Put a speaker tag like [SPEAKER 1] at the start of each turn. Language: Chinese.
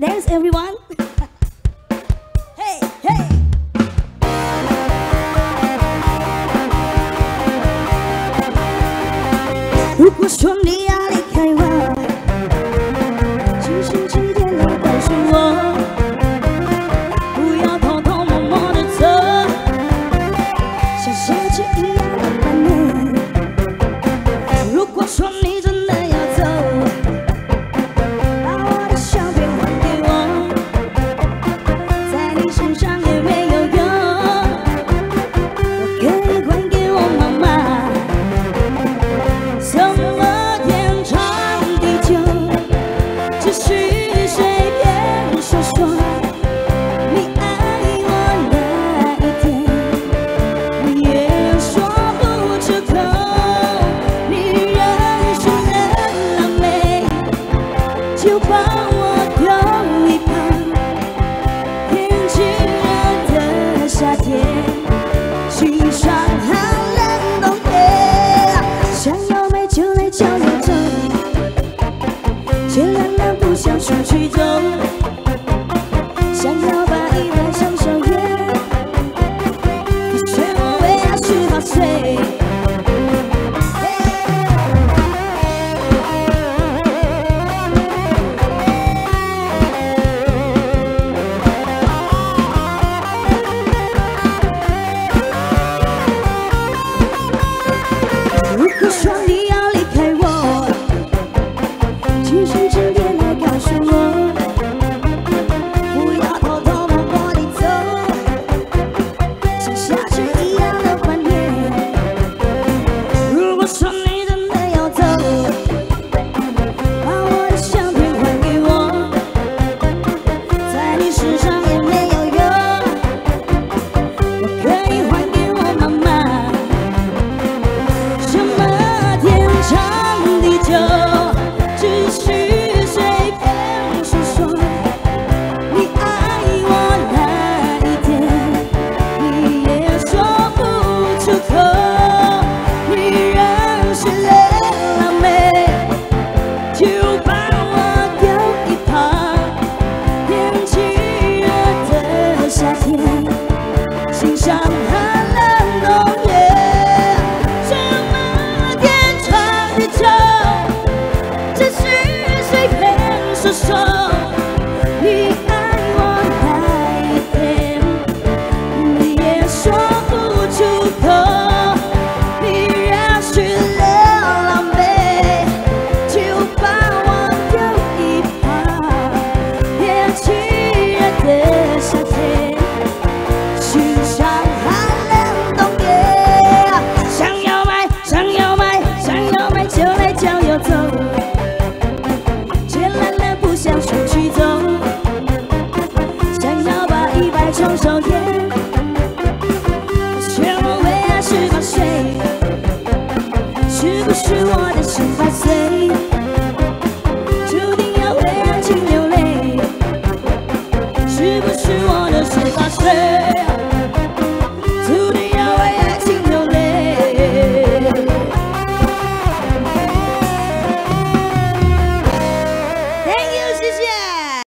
[SPEAKER 1] dance, everyone. hey, hey. Who was 相。让我丢一旁天气热的夏天心像寒冷冬夜什么天长地久只是随便说说。过来就要走。却懒懒不想出去走。想要把一百抽手烟我宣布为爱十八岁是不是我的十八岁注定要为爱情流泪。是不是我的十八岁